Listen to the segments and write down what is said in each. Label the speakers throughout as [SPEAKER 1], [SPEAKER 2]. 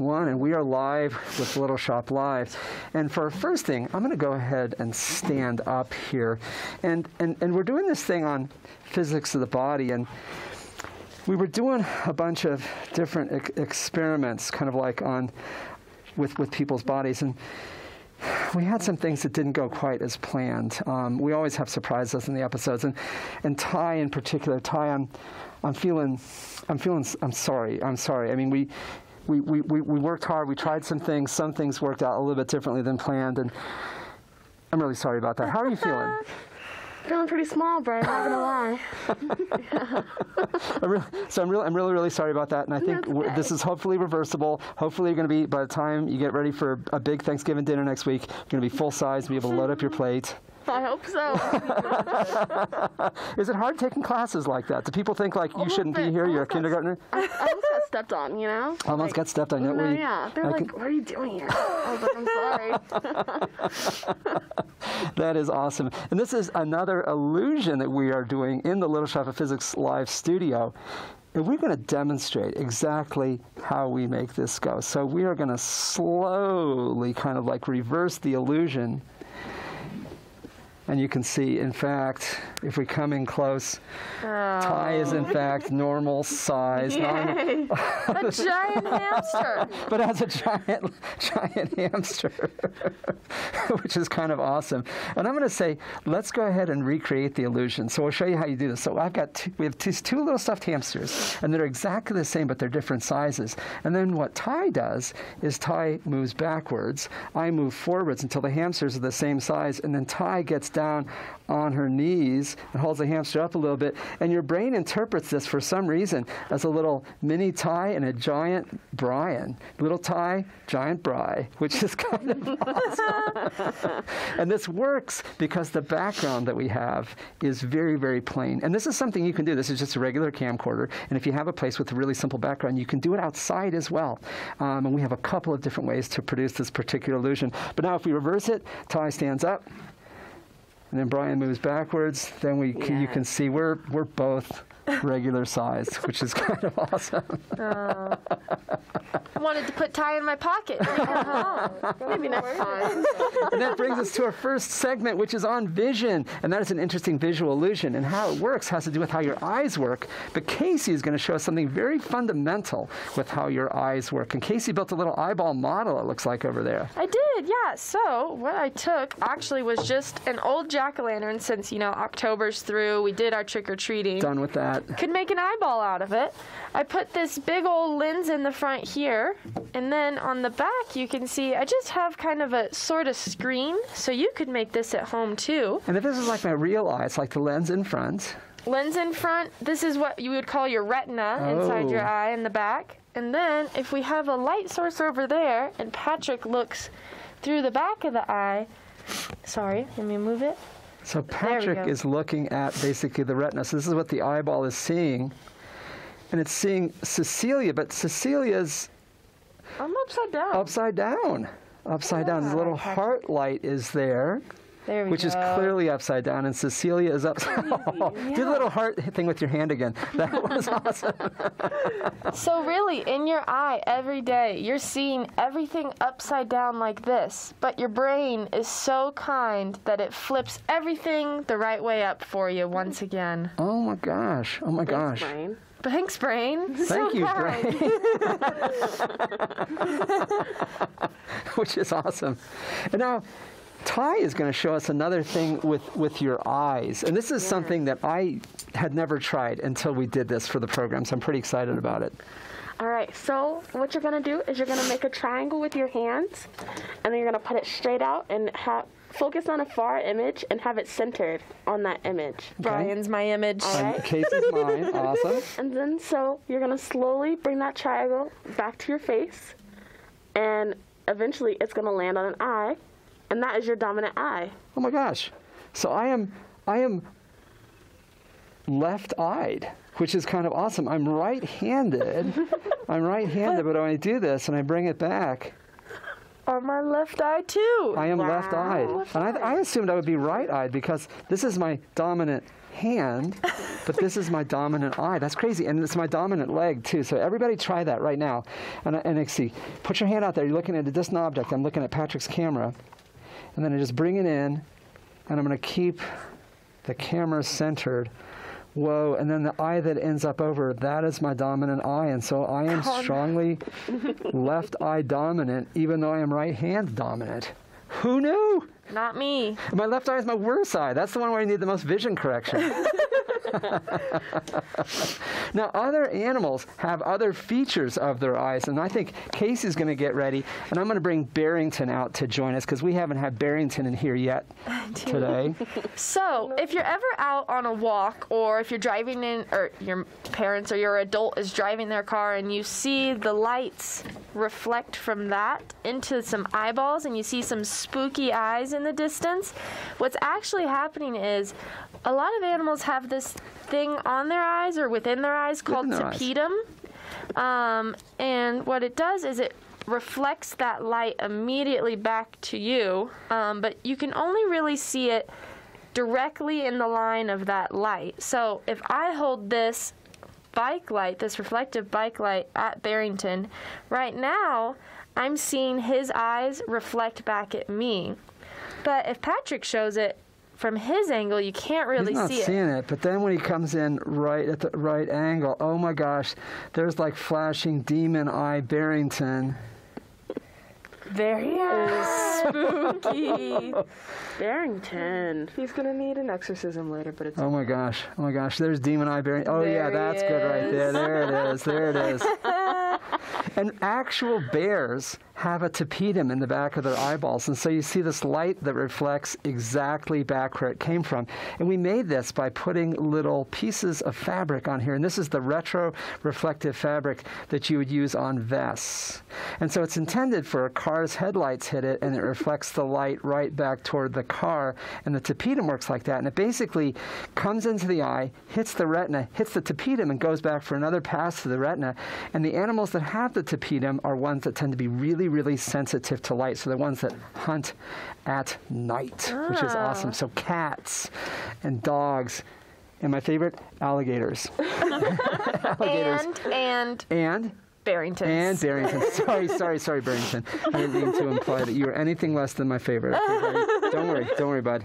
[SPEAKER 1] one, and we are live with Little Shop Live. And for our first thing, I'm going to go ahead and stand up here. And, and, and we're doing this thing on physics of the body. And we were doing a bunch of different ex- experiments, kind of like on with, with people's bodies. And we had some things that didn't go quite as planned. Um, we always have surprises in the episodes, and and Ty in particular, Ty, I'm I'm feeling I'm feeling I'm sorry. I'm sorry. I mean we. We, we, we worked hard. We tried some things. Some things worked out a little bit differently than planned, and I'm really sorry about that. How are you feeling?
[SPEAKER 2] Feeling pretty small, Brian. Not gonna lie.
[SPEAKER 1] I'm really, so I'm really, I'm really, really sorry about that. And I think w-
[SPEAKER 2] okay.
[SPEAKER 1] this is hopefully reversible. Hopefully, you're going to be by the time you get ready for a big Thanksgiving dinner next week, you're going to be full size, be able to load up your plate.
[SPEAKER 2] I hope so.
[SPEAKER 1] Is it hard taking classes like that? Do people think like you shouldn't be here? You're a kindergartner.
[SPEAKER 2] I, I stepped on, you know?
[SPEAKER 1] Almost
[SPEAKER 2] Like,
[SPEAKER 1] got stepped on. Yeah,
[SPEAKER 2] No,
[SPEAKER 1] we-
[SPEAKER 2] yeah. They're
[SPEAKER 1] I
[SPEAKER 2] like,
[SPEAKER 1] can-
[SPEAKER 2] what are you doing here? I was like, I'm sorry.
[SPEAKER 1] That is awesome. And this is another illusion that we are doing in the Little Shop of Physics live studio. And we're going to demonstrate exactly how we make this go. So we are going to slowly kind of like reverse the illusion. And you can see, in fact, if we come in close, Ty is in oh. fact normal size.
[SPEAKER 2] Yay. a giant hamster.
[SPEAKER 1] but as a giant, giant hamster, which is kind of awesome. And I'm going to say, let's go ahead and recreate the illusion. So we'll show you how you do this. So I've got two, we have two, two little stuffed hamsters, and they're exactly the same, but they're different sizes. And then what Ty does is Ty moves backwards, I move forwards until the hamsters are the same size, and then Ty gets down on her knees and holds the hamster up a little bit. And your brain interprets this for some reason as a little mini Ty and a giant Brian. Little Ty, giant Bry, which is kind of awesome. and this works because the background that we have is very, very plain. And this is something you can do. This is just a regular camcorder. And if you have a place with a really simple background, you can do it outside as well. Um, and we have a couple of different ways to produce this particular illusion. But now if we reverse it, Ty stands up. And then Brian moves backwards. Then we can, you can see we're we're both regular size, which is kind of awesome.
[SPEAKER 3] I wanted to put Ty in my pocket.
[SPEAKER 2] Maybe next time.
[SPEAKER 1] and that brings us to our first segment, which is on vision. And that is an interesting visual illusion. And how it works has to do with how your eyes work. But Casey is going to show us something very fundamental with how your eyes work. And Casey built a little eyeball model, it looks like, over there.
[SPEAKER 3] I did, yeah. So what I took actually was just an old jack o' lantern. Since you know October's through, we did our trick or treating.
[SPEAKER 1] Done with that.
[SPEAKER 3] Could make an eyeball out of it. I put this big old lens in the front here, and then on the back you can see I just have kind of a sort of screen, so you could make this at home too.
[SPEAKER 1] And if this is like my real eye, it's like the lens in front.
[SPEAKER 3] Lens in front, this is what you would call your retina inside your
[SPEAKER 1] Oh.
[SPEAKER 3] eye in the back. And then if we have a light source over there and Patrick looks through the back of the eye, sorry, let me move it.
[SPEAKER 1] So Patrick is looking at basically the retina. So this is what the eyeball is seeing. And it's seeing Cecilia, but Cecilia's
[SPEAKER 3] I'm upside down.
[SPEAKER 1] upside down. Upside down. The little
[SPEAKER 3] Patrick.
[SPEAKER 1] heart light is there, which
[SPEAKER 3] go.
[SPEAKER 1] is clearly upside down, and Cecilia is upside Do the little heart thing with your hand again. That was awesome.
[SPEAKER 3] So really, in your eye every day, you're seeing everything upside down like this. But your brain is so kind that it flips everything the right way up for you once again.
[SPEAKER 1] Oh my gosh. Oh my gosh.
[SPEAKER 2] Brian.
[SPEAKER 3] Thanks, brain.
[SPEAKER 1] Thank you, Brain. Which is awesome. And now, Ty is going to show us another thing with, with your eyes. And this is something that I had never tried until we did this for the program, so I'm pretty excited about it.
[SPEAKER 2] All right, so what you're gonna do is you're gonna make a triangle with your hands, and then you're gonna put it straight out and have focus on a far image and have it centered on that image.
[SPEAKER 3] Brian's my image.
[SPEAKER 2] All
[SPEAKER 1] And
[SPEAKER 2] right.
[SPEAKER 1] Casey's mine. Awesome.
[SPEAKER 2] And then so you're gonna slowly bring that triangle back to your face, and eventually it's gonna land on an eye, and that is your dominant eye.
[SPEAKER 1] Oh my gosh. So I am I am left-eyed, which is kind of awesome. I'm right-handed. I'm right-handed, but when I do this and I bring it back,
[SPEAKER 3] on my left eye too.
[SPEAKER 1] I am left-eyed, and I, I assumed I would be right-eyed because this is my dominant hand, but this is my dominant eye. That's crazy, and it's my dominant leg too. So everybody, try that right now. And and see, put your hand out there. You're looking at a distant object. I'm looking at Patrick's camera, and then I just bring it in, and I'm going to keep the camera centered. Whoa, and then the eye that ends up over, that is my dominant eye. And so I am strongly left eye dominant, even though I am right hand dominant. Who knew?
[SPEAKER 3] Not me.
[SPEAKER 1] My left eye is my worst eye. That's the one where I need the most vision correction. now, other animals have other features of their eyes, and I think Casey's going to get ready, and I'm going to bring Barrington out to join us because we haven't had Barrington in here yet today.
[SPEAKER 3] So, if you're ever out on a walk, or if you're driving in, or your parents or your adult is driving their car, and you see the lights reflect from that into some eyeballs, and you see some spooky eyes in the distance, what's actually happening is a lot of animals have this thing on their eyes or within their eyes called
[SPEAKER 1] their eyes.
[SPEAKER 3] tapetum. Um, and what it does is it reflects that light immediately back to you, um, but you can only really see it directly in the line of that light. So if I hold this bike light, this reflective bike light at Barrington, right now I'm seeing his eyes reflect back at me. But if Patrick shows it from his angle, you can't really
[SPEAKER 1] He's not
[SPEAKER 3] see it.
[SPEAKER 1] seeing it, but then when he comes in right at the right angle, oh my gosh, there's like flashing demon eye Barrington.
[SPEAKER 3] There he is. Spooky.
[SPEAKER 2] Barrington.
[SPEAKER 4] He's gonna need an exorcism later, but it's
[SPEAKER 1] Oh my gosh, oh my gosh, there's demon eye Barrington. Oh yeah,
[SPEAKER 3] There he
[SPEAKER 1] that's good right there. There it is. There it is. and actual bears have a tapetum in the back of their eyeballs, and so you see this light that reflects exactly back where it came from. And we made this by putting little pieces of fabric on here, and this is the retro reflective fabric that you would use on vests. And so it's intended for a car's headlights hit it, and it reflects the light right back toward the car. And the tapetum works like that, and it basically comes into the eye, hits the retina, hits the tapetum, and goes back for another pass to the retina. And the animals that have the tapetum are ones that tend to be really, really sensitive to light. So the ones that hunt at night, which is
[SPEAKER 3] Ah.
[SPEAKER 1] awesome. So cats and dogs, and my favorite, alligators. alligators.
[SPEAKER 3] and and
[SPEAKER 1] And
[SPEAKER 3] Barrington.
[SPEAKER 1] and Barrington. Sorry, sorry, sorry, Barrington. I didn't mean to imply that you were anything less than my favorite. Okay, don't worry, don't worry, bud.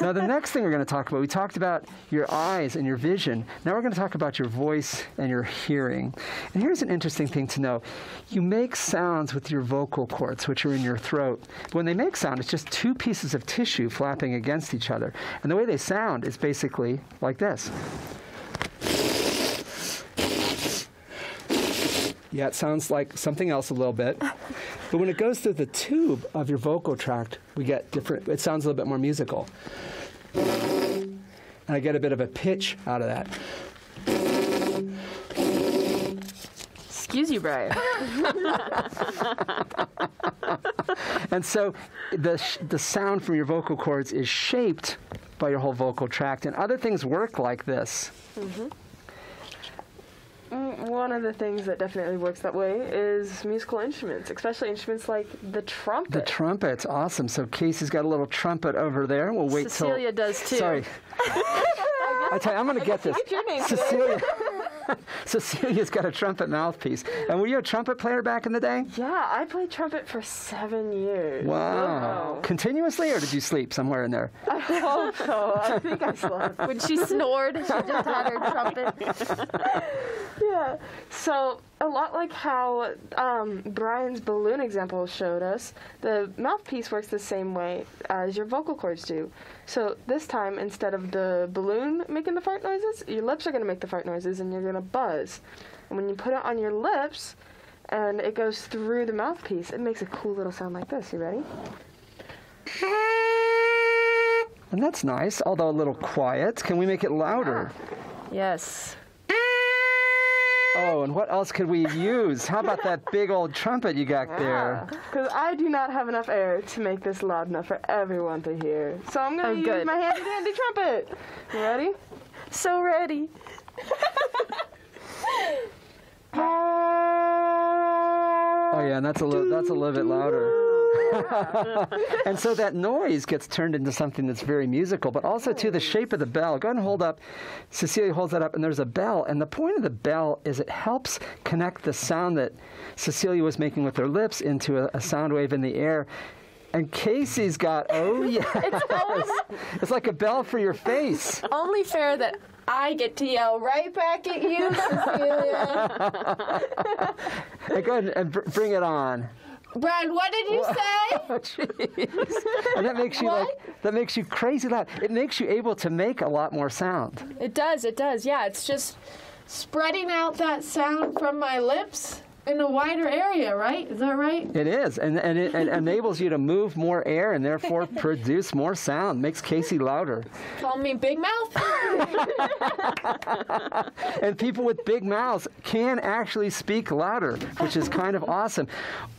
[SPEAKER 1] Now, the next thing we're going to talk about, we talked about your eyes and your vision. Now we're going to talk about your voice and your hearing. And here's an interesting thing to know you make sounds with your vocal cords, which are in your throat. When they make sound, it's just two pieces of tissue flapping against each other. And the way they sound is basically like this. Yeah, it sounds like something else a little bit. But when it goes through the tube of your vocal tract, we get different, it sounds a little bit more musical. And I get a bit of a pitch out of that.
[SPEAKER 3] Excuse you, Brian.
[SPEAKER 1] And so the, sh- the sound from your vocal cords is shaped by your whole vocal tract. And other things work like this.
[SPEAKER 4] Mm, Mm, one of the things that definitely works that way is musical instruments, especially instruments like the trumpet.
[SPEAKER 1] The trumpet's awesome. So Casey's got a little trumpet over there. We'll wait
[SPEAKER 3] Cecilia
[SPEAKER 1] till.
[SPEAKER 3] Cecilia does too.
[SPEAKER 1] Sorry. I tell you, I'm going to get this.
[SPEAKER 4] What's your name?
[SPEAKER 1] Cecilia. Cecilia's got a trumpet mouthpiece. And were you a trumpet player back in the day?
[SPEAKER 4] Yeah, I played trumpet for seven years.
[SPEAKER 1] Wow. Continuously, or did you sleep somewhere in there?
[SPEAKER 4] I hope so. I think I slept.
[SPEAKER 3] When she snored, she just had her trumpet.
[SPEAKER 4] Yeah. So a lot like how um, Brian's balloon example showed us, the mouthpiece works the same way as your vocal cords do. So this time, instead of the balloon making the fart noises, your lips are going to make the fart noises, and you're going to buzz. And when you put it on your lips, and it goes through the mouthpiece, it makes a cool little sound like this. You ready?
[SPEAKER 1] And that's nice, although a little quiet. Can we make it louder?
[SPEAKER 3] Yes.
[SPEAKER 1] Oh, and what else could we use? How about that big old trumpet you got there?
[SPEAKER 4] Because I do not have enough air to make this loud enough for everyone to hear. So I'm going
[SPEAKER 3] Oh,
[SPEAKER 4] to use
[SPEAKER 3] good.
[SPEAKER 4] my handy dandy trumpet. You ready?
[SPEAKER 3] So ready.
[SPEAKER 1] Oh yeah, and that's a little that's a little bit louder. and so that noise gets turned into something that's very musical, but also to the shape of the bell. Go ahead and hold up. Cecilia holds that up, and there's a bell. And the point of the bell is it helps connect the sound that Cecilia was making with her lips into a, a sound wave in the air. And Casey's got, oh yes, it's like a bell for your face.
[SPEAKER 3] Only fair that I get to yell right back at you, Cecilia.
[SPEAKER 1] Hey, go ahead and br- bring it on.
[SPEAKER 3] Brad, what did you say?
[SPEAKER 1] Oh, and that makes you like that makes you crazy loud. It makes you able to make a lot more sound.
[SPEAKER 3] It does, it does. Yeah, it's just spreading out that sound from my lips in a wider area, right? Is that right?
[SPEAKER 1] It is, and, and it, it enables you to move more air and therefore produce more sound. Makes Casey louder.
[SPEAKER 3] Call me Big Mouth?
[SPEAKER 1] And people with big mouths can actually speak louder, which is kind of awesome.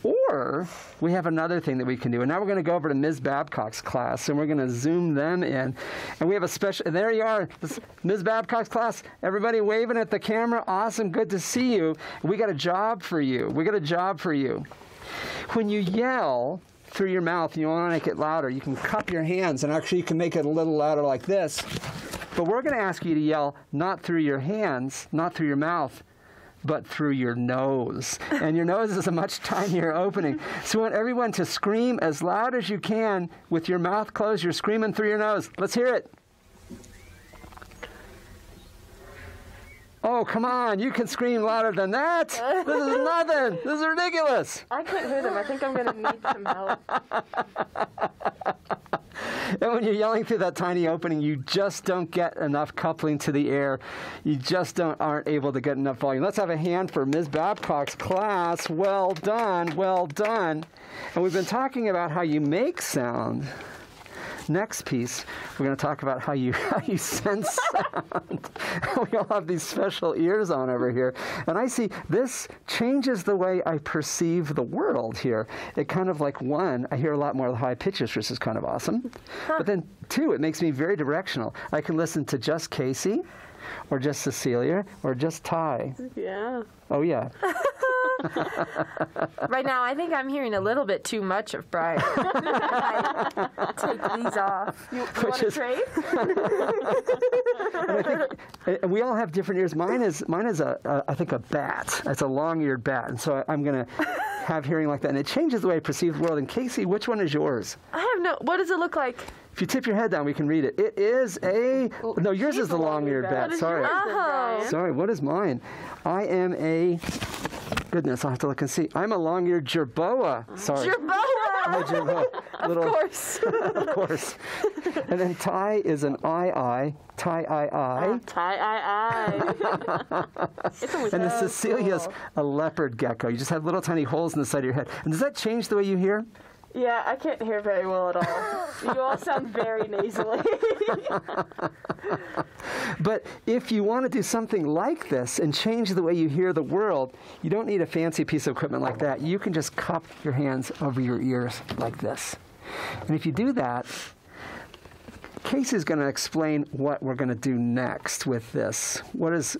[SPEAKER 1] Or we have another thing that we can do. And now we're going to go over to Ms. Babcock's class, and we're going to zoom them in. And we have a special. There you are, this, Ms. Babcock's class. Everybody waving at the camera. Awesome. Good to see you. We got a job for you. We got a job for you. When you yell through your mouth you want to make it louder, you can cup your hands, and actually you can make it a little louder like this. But we're going to ask you to yell not through your hands, not through your mouth, but through your nose. And your nose is a much tinier opening. So we want everyone to scream as loud as you can with your mouth closed. You're screaming through your nose. Let's hear it. Oh, come on. You can scream louder than that. This is nothing. This is ridiculous.
[SPEAKER 4] I can't hear them. I think I'm gonna need some help.
[SPEAKER 1] And when you're yelling through that tiny opening, you just don't get enough coupling to the air. You just don't aren't able to get enough volume. Let's have a hand for Ms. Babcock's class. Well done, well done. And we've been talking about how you make sound. Next piece, we're going to talk about how you how you sense sound. we all have these special ears on over here, and I see this changes the way I perceive the world here. It kind of like one, I hear a lot more of the high pitches, which is kind of awesome. But then two, it makes me very directional. I can listen to just Casey, or just Cecilia, or just Ty.
[SPEAKER 4] Yeah.
[SPEAKER 1] Oh yeah.
[SPEAKER 3] Right now, I think I'm hearing a little bit too much of Brian. Take these off.
[SPEAKER 4] You, you
[SPEAKER 1] Which
[SPEAKER 4] want to
[SPEAKER 1] is-
[SPEAKER 4] trade?
[SPEAKER 1] And I think and we all have different ears. Mine is mine is a, a I think a bat. It's a long-eared bat, and so I, I'm gonna have hearing like that, and it changes the way I perceive the world. And Casey, which one is yours?
[SPEAKER 3] I have no. What does it look like?
[SPEAKER 1] If you tip your head down, we can read it. It is a no. Yours is the long-eared
[SPEAKER 4] bat.
[SPEAKER 1] bat. Sorry,
[SPEAKER 4] yours?
[SPEAKER 3] Oh.
[SPEAKER 1] sorry. What is mine? I am a. Goodness, I'll have to look and see. I'm a long-eared jerboa. Sorry.
[SPEAKER 3] Jerboa!
[SPEAKER 1] Oh, jerboa.
[SPEAKER 3] Of
[SPEAKER 1] Little-
[SPEAKER 3] course.
[SPEAKER 1] of course. and then Ty is an aye-aye. Ty I I.
[SPEAKER 4] Tie eye eye.
[SPEAKER 1] And the Cecilia's a leopard gecko. You just have little tiny holes in the side of your head. And does that change the way you hear?
[SPEAKER 4] Yeah, I can't hear very well at all. you all sound very nasally.
[SPEAKER 1] But if you want to do something like this and change the way you hear the world, you don't need a fancy piece of equipment like that. You can just cup your hands over your ears like this. And if you do that, Casey's going to explain what we're going to do next with this. What is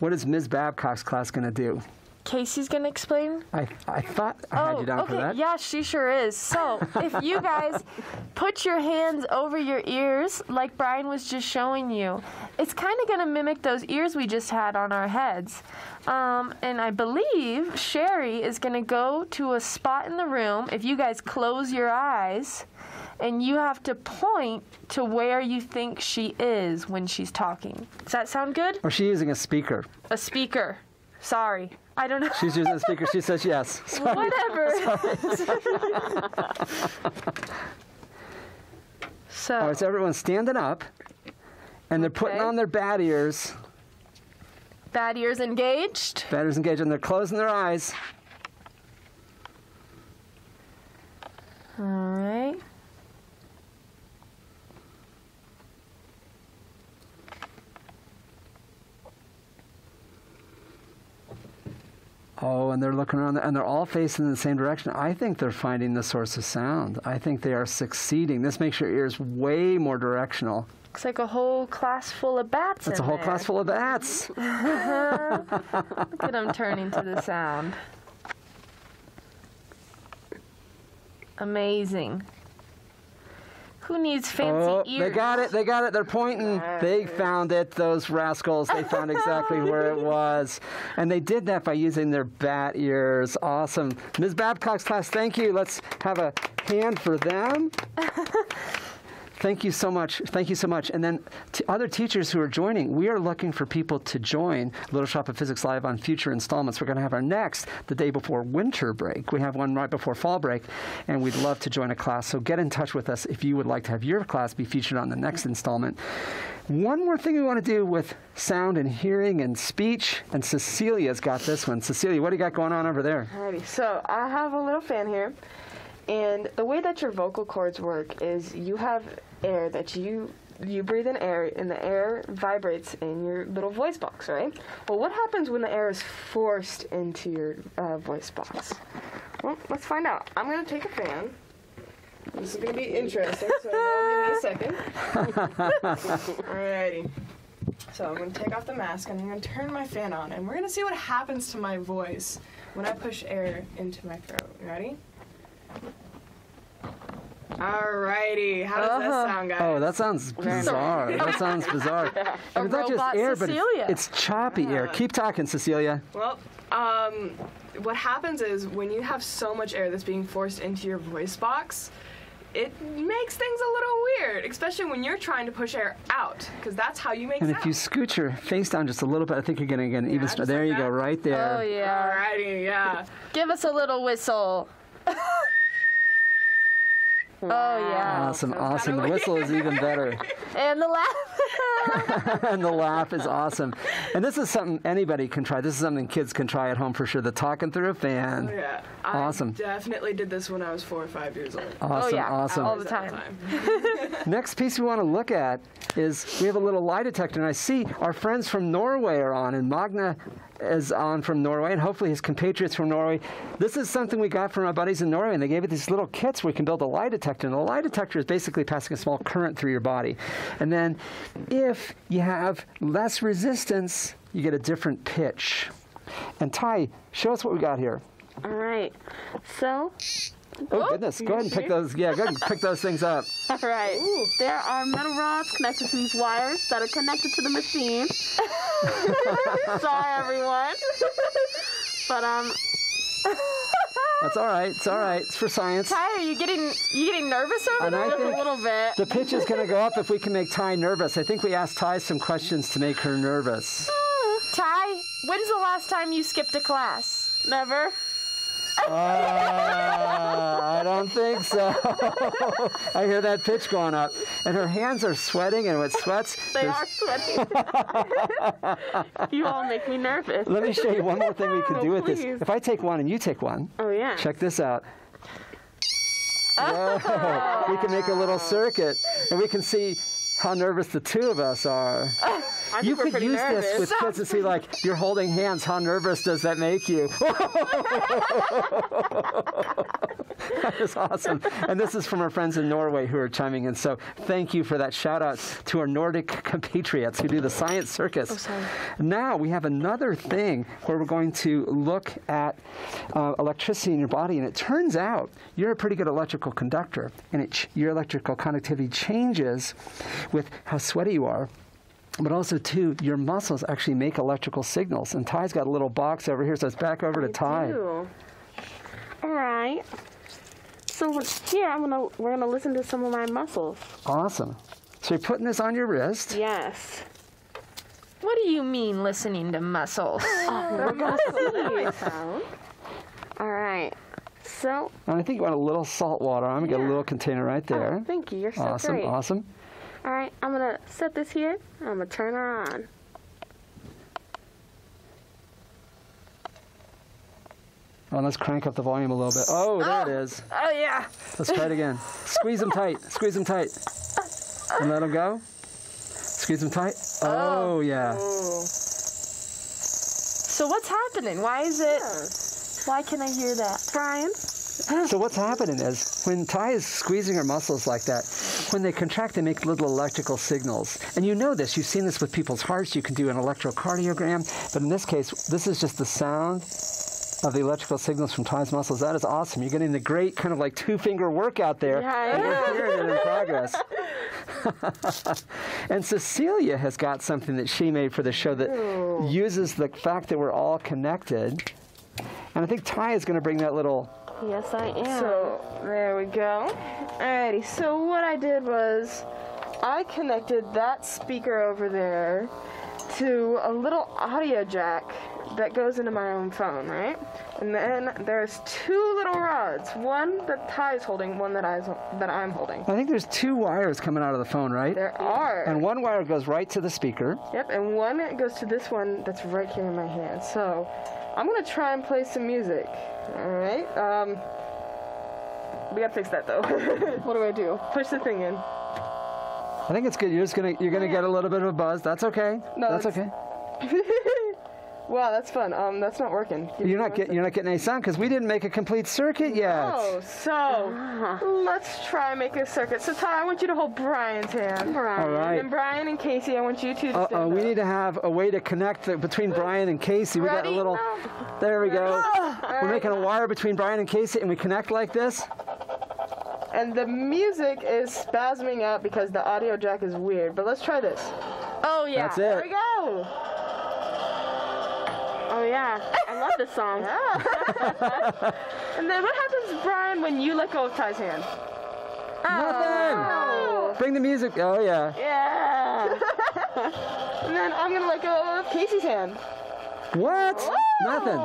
[SPEAKER 1] what is Ms. Babcock's class going to do?
[SPEAKER 3] Casey's gonna explain.
[SPEAKER 1] I, I thought I had
[SPEAKER 3] oh,
[SPEAKER 1] you down
[SPEAKER 3] okay.
[SPEAKER 1] for that.
[SPEAKER 3] Yeah, she sure is. So, if you guys put your hands over your ears, like Brian was just showing you, it's kind of going to mimic those ears we just had on our heads. Um, and I believe Sherry is going to go to a spot in the room. If you guys close your eyes, and you have to point to where you think she is when she's talking. Does that sound good?
[SPEAKER 1] Or she's using a speaker.
[SPEAKER 3] A speaker. Sorry. I don't know.
[SPEAKER 1] She's using the speaker. She says yes. Sorry.
[SPEAKER 3] Whatever. so,
[SPEAKER 1] All right, so everyone's standing up, and they're putting on their bat ears.
[SPEAKER 3] bad ears engaged.
[SPEAKER 1] Bat ears engaged, and they're closing their eyes.
[SPEAKER 3] All right.
[SPEAKER 1] Oh, and they're looking around, and they're all facing in the same direction. I think they're finding the source of sound. I think they are succeeding. This makes your ears way more directional.
[SPEAKER 3] Looks like a whole class full of bats.
[SPEAKER 1] It's a whole
[SPEAKER 3] there.
[SPEAKER 1] class full of bats.
[SPEAKER 3] Look at them turning to the sound. Amazing. Who needs fancy
[SPEAKER 1] Oh,
[SPEAKER 3] ears?
[SPEAKER 1] they got it. They got it. They're pointing. They found it. Those rascals. They found exactly where it was. And they did that by using their bat ears. Awesome. Ms. Babcock's class, thank you. Let's have a hand for them. Thank you so much. Thank you so much. And then to other teachers who are joining, we are looking for people to join Little Shop of Physics Live on future installments. We're going to have our next the day before winter break. We have one right before fall break, and we'd love to join a class. So get in touch with us if you would like to have your class be featured on the next installment. One more thing we want to do with sound and hearing and speech, and Cecilia's got this one. Cecilia, what do you got going on over there?
[SPEAKER 4] Alrighty, so I have a little fan here, and the way that your vocal cords work is you have air that you you breathe in air, and the air vibrates in your little voice box, right? Well, what happens when the air is forced into your uh, voice box? Well, let's find out. I'm gonna take a fan. This is gonna be interesting, so give me a second. Alrighty. So I'm gonna take off the mask and I'm gonna turn my fan on, and we're gonna see what happens to my voice when I push air into my throat. Ready? Alrighty. How does that sound, guys?
[SPEAKER 1] Oh, that sounds bizarre. that sounds bizarre. And it's not just air,
[SPEAKER 3] Cecilia.
[SPEAKER 1] but it's it's choppy air. Keep talking, Cecilia.
[SPEAKER 4] Well, um, what happens is when you have so much air that's being forced into your voice box, it makes things a little weird, especially when you're trying to push air out, because that's how you make
[SPEAKER 1] And
[SPEAKER 4] sound.
[SPEAKER 1] if you scoot your face down just a little bit, I think you're getting an even. st- there
[SPEAKER 4] like
[SPEAKER 1] you go, right there.
[SPEAKER 3] Oh yeah.
[SPEAKER 4] Alrighty, yeah.
[SPEAKER 3] Give us a little whistle. Oh yeah.
[SPEAKER 1] Awesome,
[SPEAKER 4] Sounds
[SPEAKER 1] awesome. The whistle is even better.
[SPEAKER 3] And the laugh.
[SPEAKER 1] and the laugh is awesome. And this is something anybody can try. This is something kids can try at home for sure. The talking through a fan.
[SPEAKER 4] Oh, Yeah. I
[SPEAKER 1] Awesome.
[SPEAKER 4] definitely did this when I was four or five years old.
[SPEAKER 1] Awesome, oh,
[SPEAKER 3] yeah.
[SPEAKER 1] awesome.
[SPEAKER 3] All the time.
[SPEAKER 1] Next piece we want to look at is we have a little lie detector, and I see our friends from Norway are on, and Magna is on from Norway, and hopefully his compatriots from Norway. This is something we got from our buddies in Norway, and they gave us these little kits where we can build a lie detector. And the lie detector is basically passing a small current through your body. And then if you have less resistance, you get a different pitch. And Ty, show us what we got here.
[SPEAKER 2] All right. So,
[SPEAKER 1] Oh, goodness. Go ahead and pick those. Yeah, go ahead and pick those things up.
[SPEAKER 2] all right. There are metal rods connected to these wires that are connected to the machine. Sorry, everyone. but um,
[SPEAKER 1] That's all right. It's all right. It's for science.
[SPEAKER 3] Ty, are you getting you getting nervous over
[SPEAKER 1] And I
[SPEAKER 3] there?
[SPEAKER 1] think
[SPEAKER 2] a little bit.
[SPEAKER 1] the pitch is going to go up if we can make Ty nervous. I think we asked Ty some questions to make her nervous.
[SPEAKER 3] Ty, when's the last time you skipped a class?
[SPEAKER 2] Never.
[SPEAKER 1] Uh, I don't think so. I hear that pitch going up. And her hands are sweating, and with sweats,
[SPEAKER 2] They are sweating. you all make me nervous.
[SPEAKER 1] let me show you one more thing we can
[SPEAKER 2] Oh,
[SPEAKER 1] do with
[SPEAKER 2] please.
[SPEAKER 1] this. If I take one and you take one,
[SPEAKER 2] Oh yeah.
[SPEAKER 1] check this out. Whoa, we can make a little circuit, and we can see how nervous the two of us are. You could use
[SPEAKER 2] nervous.
[SPEAKER 1] this with kids and see, like, you're holding hands. How nervous does that make you? that is awesome. And this is from our friends in Norway who are chiming in. So thank you for that shout out to our Nordic compatriots who do the science circus. Now we have another thing where we're going to look at uh, electricity in your body. And it turns out you're a pretty good electrical conductor. And it ch- your electrical conductivity changes with how sweaty you are but also too your muscles actually make electrical signals and ty's got a little box over here so it's back over to ty
[SPEAKER 2] Ew. All right. So here I'm gonna we're gonna listen to some of my muscles.
[SPEAKER 1] awesome so you're putting this on your wrist
[SPEAKER 2] Yes.
[SPEAKER 3] What do you mean listening to muscles?
[SPEAKER 2] We're my sound. All right. So
[SPEAKER 1] and i think you want a little salt water i'm gonna get a little container right oh, there
[SPEAKER 2] oh, thank you. You're so
[SPEAKER 1] awesome
[SPEAKER 2] great.
[SPEAKER 1] awesome
[SPEAKER 2] All right. I'm gonna set this here. I'm gonna turn her on.
[SPEAKER 1] oh let's crank up the volume a little bit oh, oh there it is
[SPEAKER 3] oh yeah.
[SPEAKER 1] let's try it again squeeze them tight squeeze them tight and let them go squeeze them tight oh, oh yeah
[SPEAKER 3] So what's happening? Why is it? Why can I hear that?
[SPEAKER 2] Brian.
[SPEAKER 1] So what's happening is when Ty is squeezing her muscles like that, when they contract, they make little electrical signals. And you know this. You've seen this with people's hearts. You can do an electrocardiogram. But in this case, this is just the sound of the electrical signals from Ty's muscles. That is awesome. You're getting the great kind of like two finger workout there.
[SPEAKER 2] Yeah,
[SPEAKER 1] And we're hearing it in progress. and Cecilia has got something that she made for the show that uses the fact that we're all connected. And I think Ty is going to bring that little.
[SPEAKER 2] Yes, I am.
[SPEAKER 4] So there we go. Alrighty, so what I did was I connected that speaker over there to a little audio jack that goes into my own phone, right? And then there's two little rods, one that Ty's holding, one that I that I'm holding.
[SPEAKER 1] I think there's two wires coming out of the phone, right?
[SPEAKER 4] There are.
[SPEAKER 1] And one wire goes right to the speaker.
[SPEAKER 4] Yep, and one goes to this one that's right here in my hand. So I'm gonna try and play some music. All right. Um, we gotta fix that though. what do I do? Push the thing in.
[SPEAKER 1] I think it's good. You're just gonna you're gonna get a little bit of a buzz. That's okay.
[SPEAKER 4] No,
[SPEAKER 1] that's
[SPEAKER 4] it's-
[SPEAKER 1] okay.
[SPEAKER 4] Wow, that's fun. Um, that's not working. Give
[SPEAKER 1] You're not
[SPEAKER 4] one
[SPEAKER 1] getting you're not getting any sound because we didn't make a complete circuit yet.
[SPEAKER 4] Oh, so let's try and make a circuit. So Ty, I want you to hold Brian's hand.
[SPEAKER 2] Brian.
[SPEAKER 1] All right.
[SPEAKER 4] And Brian and Casey, I want you two to
[SPEAKER 1] Uh oh, we
[SPEAKER 4] up.
[SPEAKER 1] need to have a way to connect the, between Brian and Casey. We got a
[SPEAKER 4] Ready?
[SPEAKER 1] little. There we go. We're making a wire between Brian and Casey, and we connect like this.
[SPEAKER 4] And the music is spasming out because the audio jack is weird. But let's try this.
[SPEAKER 3] Oh yeah.
[SPEAKER 1] That's
[SPEAKER 4] There
[SPEAKER 1] it.
[SPEAKER 4] we go.
[SPEAKER 2] Oh yeah, I love this song.
[SPEAKER 4] And then what happens, Brian, when you let go of Ty's hand?
[SPEAKER 1] Nothing. Oh, Bring the music. Oh yeah.
[SPEAKER 2] Yeah.
[SPEAKER 4] And then I'm gonna let go of Casey's hand.
[SPEAKER 1] What? Nothing.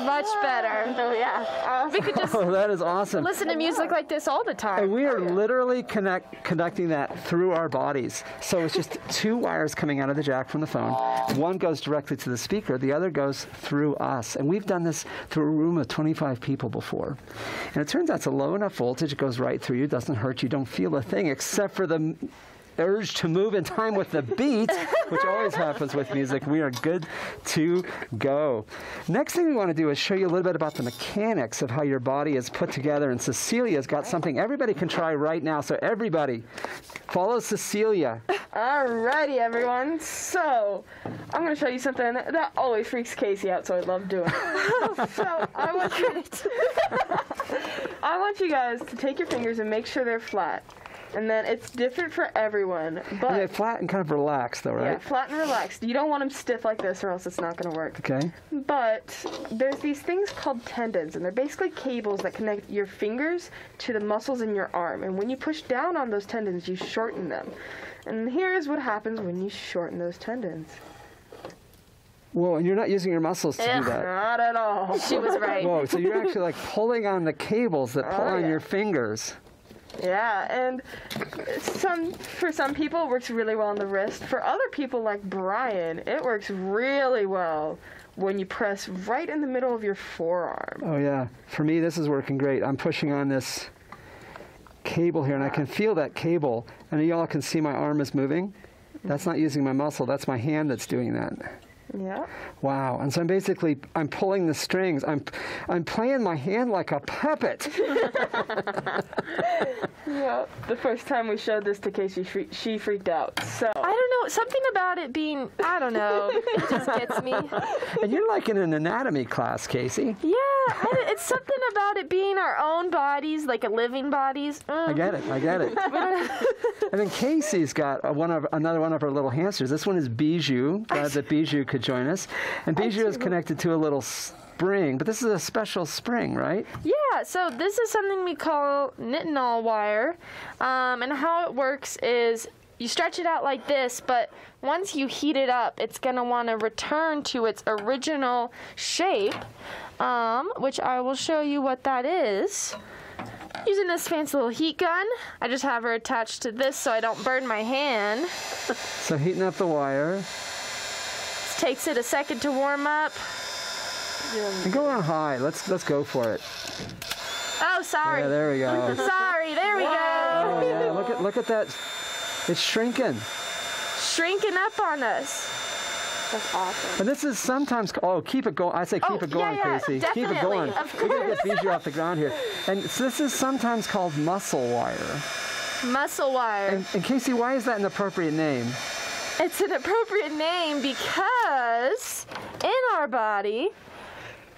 [SPEAKER 3] Much better.
[SPEAKER 2] Oh yeah.
[SPEAKER 3] Uh, we could just
[SPEAKER 1] Oh, that is awesome.
[SPEAKER 3] listen to music like this all the
[SPEAKER 1] And
[SPEAKER 3] time.
[SPEAKER 1] we are oh, literally connect, conducting that through our bodies. So it's just two wires coming out of the jack from the phone. One goes directly to the speaker, the other goes through us. And we've done this through a room of 25 people before. And it turns out it's a low enough voltage, it goes right through you, doesn't hurt you, don't feel a thing except for the m- urge to move in time with the beat, which always happens with music. We are good to go. Next thing we want to do is show you a little bit about the mechanics of how your body is put together. And Cecilia's got something everybody can try right now. So everybody, follow Cecilia.
[SPEAKER 4] Alrighty, everyone. So, I'm going to show you something that always freaks Casey out, so I love doing. it. so, I want you I want you guys to take your fingers and make sure they're flat. And then it's different for everyone, but
[SPEAKER 1] Okay, flat and kind of relaxed, though, right?
[SPEAKER 4] yeah,
[SPEAKER 1] right?
[SPEAKER 4] flat and relaxed. You don't want them stiff like this, or else it's not going to work.
[SPEAKER 1] Okay.
[SPEAKER 4] But there's these things called tendons, and they're basically cables that connect your fingers to the muscles in your arm. And when you push down on those tendons, you shorten them. And here's what happens when you shorten those tendons.
[SPEAKER 1] Whoa, and you're not using your muscles to do that.
[SPEAKER 4] Not at all.
[SPEAKER 3] She was right.
[SPEAKER 1] Whoa, so you're actually like pulling on the cables that pull
[SPEAKER 4] Oh,
[SPEAKER 1] on
[SPEAKER 4] yeah.
[SPEAKER 1] your fingers.
[SPEAKER 4] Yeah, and some for some people it works really well on the wrist. For other people like Brian, it works really well when you press right in the middle of your forearm.
[SPEAKER 1] Oh yeah. For me, this is working great. I'm pushing on this cable here, and I can feel that cable. And y'all can see my arm is moving. That's not using my muscle. That's my hand that's doing that.
[SPEAKER 4] Yeah.
[SPEAKER 1] Wow. And so I'm basically I'm pulling the strings. I'm I'm playing my hand like a puppet.
[SPEAKER 4] Yeah. The first time we showed this to Casey, she, she freaked out. So
[SPEAKER 3] I don't know. Something about it being, I don't know. It just gets me.
[SPEAKER 1] and you're like in an anatomy class, Casey.
[SPEAKER 3] Yeah, I, it's something about it being our own bodies, like a living bodies. Mm.
[SPEAKER 1] I get it. I get it. and then Casey's got a, one of another one of her little hamsters. This one is Bijou. Glad that Bijou could join us. And Bijou is connected to a little spring, but this is a special spring, right?
[SPEAKER 3] Yeah, so this is something we call nitinol wire. Um, and how it works is you stretch it out like this, but once you heat it up, it's going to want to return to its original shape, um, which I will show you what that is. Using this fancy little heat gun, I just have her attached to this so I don't burn my hand.
[SPEAKER 1] So heating up the wire.
[SPEAKER 3] Takes it a second to warm up.
[SPEAKER 1] And go on high. Let's let's go for it.
[SPEAKER 3] Oh, sorry.
[SPEAKER 1] Yeah, there we go.
[SPEAKER 3] Sorry, there we go.
[SPEAKER 1] Oh, yeah, look at look at that. It's shrinking.
[SPEAKER 3] Shrinking up on us.
[SPEAKER 2] That's awesome.
[SPEAKER 1] And this is sometimes oh keep it going. I say keep
[SPEAKER 3] Oh,
[SPEAKER 1] it going,
[SPEAKER 3] yeah, yeah,
[SPEAKER 1] Casey. Keep it going.
[SPEAKER 3] of
[SPEAKER 1] We gotta get Bijou off the ground here. And so this is sometimes called muscle wire.
[SPEAKER 3] Muscle wire.
[SPEAKER 1] And, and Casey, why is that an appropriate name?
[SPEAKER 3] It's an appropriate name because in our body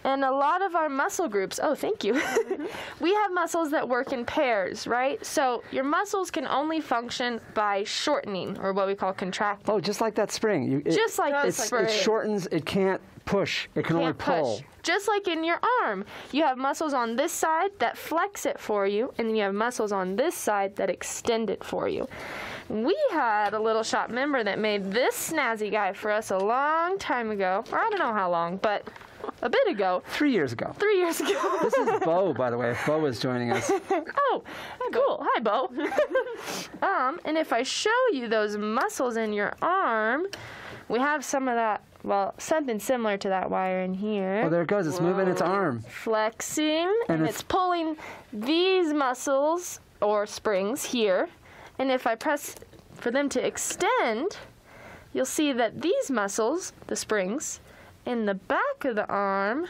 [SPEAKER 3] and a lot of our muscle groups, oh, thank you, we have muscles that work in pairs, right? So your muscles can only function by shortening or what we call contracting.
[SPEAKER 1] Oh, just like that spring. You, it,
[SPEAKER 3] Just like the
[SPEAKER 1] it's,
[SPEAKER 3] spring.
[SPEAKER 1] it shortens. It can't push. It can only
[SPEAKER 3] Can't
[SPEAKER 1] pull.
[SPEAKER 3] push. Just like in your arm, you have muscles on this side that flex it for you, and then you have muscles on this side that extend it for you. We had a little shop member that made this snazzy guy for us a long time ago, or I don't know how long, but a bit ago,
[SPEAKER 1] Three years ago.
[SPEAKER 3] three years ago.
[SPEAKER 1] This is Bo, by the way. Bo is joining us.
[SPEAKER 3] oh, cool. Hi, Bo. um, and if I show you those muscles in your arm, we have some of that. Well, something similar to that wire in here.
[SPEAKER 1] Oh, there it goes. It's moving its arm.
[SPEAKER 3] flexing and,
[SPEAKER 1] And
[SPEAKER 3] it's,
[SPEAKER 1] it's-
[SPEAKER 3] pulling these muscles or springs here. And if I press for them to extend, you'll see that these muscles, the springs, in the back of the arm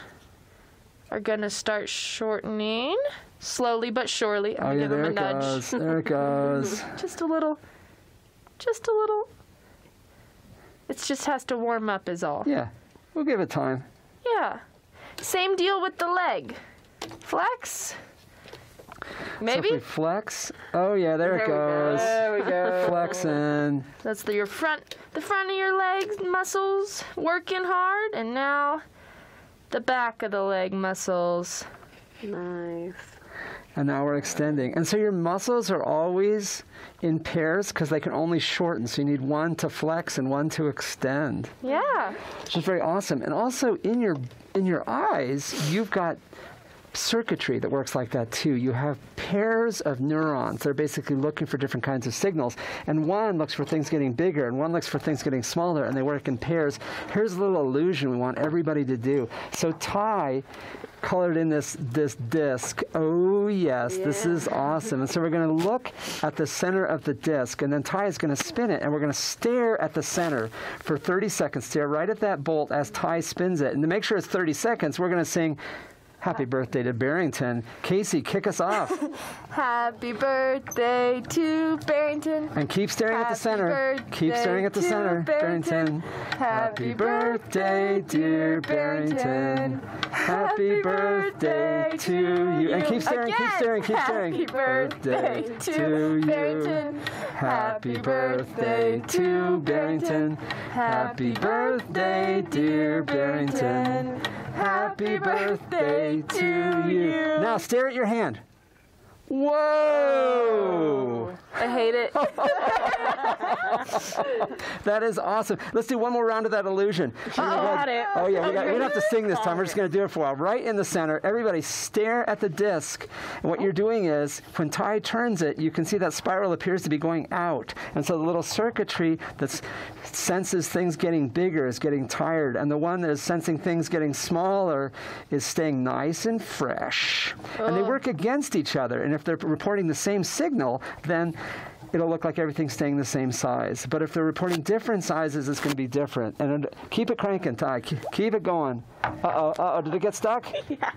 [SPEAKER 3] are going to start shortening slowly but surely. I'm
[SPEAKER 1] Oh
[SPEAKER 3] going
[SPEAKER 1] yeah,
[SPEAKER 3] to give
[SPEAKER 1] there
[SPEAKER 3] them
[SPEAKER 1] it
[SPEAKER 3] a nudge.
[SPEAKER 1] goes. There it goes.
[SPEAKER 3] Just a little. Just a little. It just has to warm up, is all.
[SPEAKER 1] Yeah, we'll give it time.
[SPEAKER 3] Yeah. Same deal with the leg. Flex.
[SPEAKER 1] So
[SPEAKER 3] Maybe
[SPEAKER 1] if we flex. Oh yeah, there, it
[SPEAKER 3] There we go.
[SPEAKER 1] goes.
[SPEAKER 4] There we go.
[SPEAKER 1] Flexing.
[SPEAKER 3] that's the, your front, the front of your legs muscles working hard, and now the back of the leg muscles.
[SPEAKER 2] Nice.
[SPEAKER 1] And now we're extending. And so your muscles are always in pairs because they can only shorten. So you need one to flex and one to extend.
[SPEAKER 3] Yeah.
[SPEAKER 1] which is very awesome. And also in your in your eyes, you've got circuitry that works like that too. You have pairs of neurons. They're basically looking for different kinds of signals. And one looks for things getting bigger and one looks for things getting smaller and they work in pairs. Here's a little illusion we want everybody to do. So Ty colored in this this disc. Oh yes, this is awesome. And so we're going to look at the center of the disc, and then Ty is going to spin it, and we're going to stare at the center for 30 seconds. Stare right at that bolt as Ty spins it, and to make sure it's 30 seconds, we're going to sing. Happy birthday to Barrington. Casey, kick us off.
[SPEAKER 3] Happy birthday to Barrington.
[SPEAKER 1] And keep staring at the center. Keep staring at the center.
[SPEAKER 3] Barrington.
[SPEAKER 1] Happy birthday, dear Barrington. Happy birthday to you. And keep staring, keep staring, keep staring.
[SPEAKER 3] Happy birthday to Barrington.
[SPEAKER 1] Happy birthday to Barrington. Happy birthday, dear Barrington. Happy birthday to you. Now stare at your hand. Whoa!
[SPEAKER 3] I hate it.
[SPEAKER 1] That is awesome. Let's do one more round of that illusion.
[SPEAKER 3] Oh, got it.
[SPEAKER 1] Oh yeah, we, got, we don't have to sing this time. We're just going to do it for a while. Right in the center, everybody stare at the disc. And what you're doing is, when Ty turns it, you can see that spiral appears to be going out. And so the little circuitry that senses things getting bigger is getting tired, and the one that is sensing things getting smaller is staying nice and fresh. And they oh. work against each other. And if they're reporting the same signal, then it'll look like everything's staying the same size. But if they're reporting different sizes, it's going to be different. And keep it cranking, Ty. Keep, it going. Uh oh, uh oh. Did it get stuck? Yeah.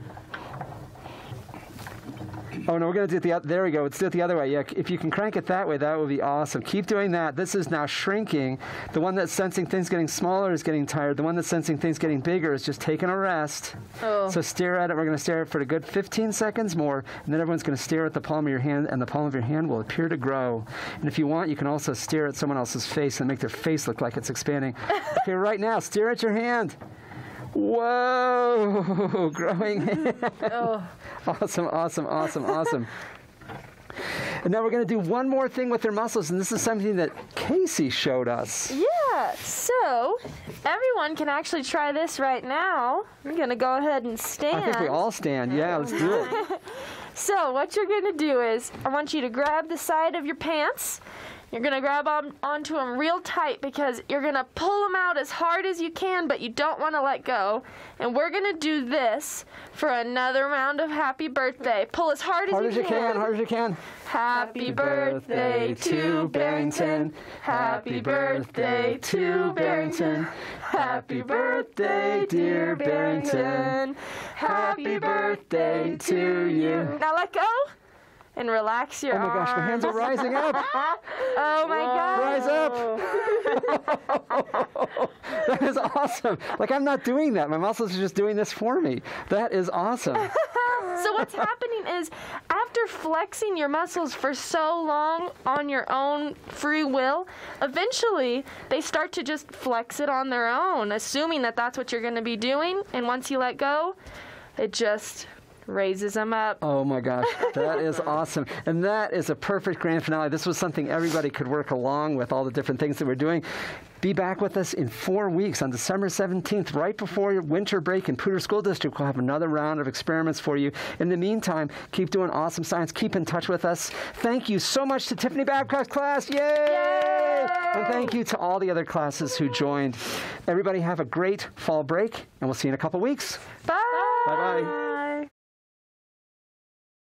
[SPEAKER 1] Oh no, we're gonna do it the oth- there we go. Let's do it the other way. Yeah, if you can crank it that way, that would be awesome. Keep doing that. This is now shrinking. The one that's sensing things getting smaller is getting tired. The one that's sensing things getting bigger is just taking a rest.
[SPEAKER 3] Oh.
[SPEAKER 1] So stare at it. We're gonna stare at it for a good 15 seconds more, and then everyone's gonna stare at the palm of your hand, and the palm of your hand will appear to grow. And if you want, you can also stare at someone else's face and make their face look like it's expanding. okay, right now, stare at your hand. Whoa, growing oh. hand.
[SPEAKER 3] oh.
[SPEAKER 1] Awesome, awesome, awesome, awesome. And now we're going to do one more thing with their muscles, and this is something that Casey showed us.
[SPEAKER 3] Yeah, so everyone can actually try this right now. I'm gonna go ahead and stand.
[SPEAKER 1] I think we all stand. Yeah, let's do it.
[SPEAKER 3] So what you're gonna do is, I want you to grab the side of your pants. You're gonna grab on, onto them real tight because you're gonna pull them out as hard as you can, but you don't want to let go. And we're gonna do this for another round of happy birthday. Pull as hard,
[SPEAKER 1] Hard
[SPEAKER 3] as
[SPEAKER 1] as
[SPEAKER 3] you
[SPEAKER 1] you can, hard as you can.
[SPEAKER 3] Happy birthday to Barrington. Happy birthday to Barrington.
[SPEAKER 1] Happy birthday, dear Barrington. Happy birthday to you.
[SPEAKER 3] Now let go. And relax your arms.
[SPEAKER 1] Oh my gosh, my hands are rising up.
[SPEAKER 3] Oh my god.
[SPEAKER 1] Rise up. that is awesome. Like I'm not doing that. My muscles are just doing this for me. That is awesome.
[SPEAKER 3] So what's happening is after flexing your muscles for so long on your own free will, eventually they start to just flex it on their own, assuming that that's what you're going to be doing, and once you let go, it just raises them up.
[SPEAKER 1] Oh my gosh, that is awesome. And that is a perfect grand finale. This was something everybody could work along with all the different things that we're doing. Be back with us in four weeks on December 17th, right before your winter break in Poudre School District. We'll have another round of experiments for you. In the meantime, keep doing awesome science. Keep in touch with us. Thank you so much to Tiffany Babcock's class. Yay! And thank you to all the other classes who joined. Everybody have a great fall break, and we'll see you in a couple weeks.
[SPEAKER 3] Bye.
[SPEAKER 1] Bye bye.